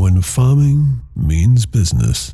when farming means business.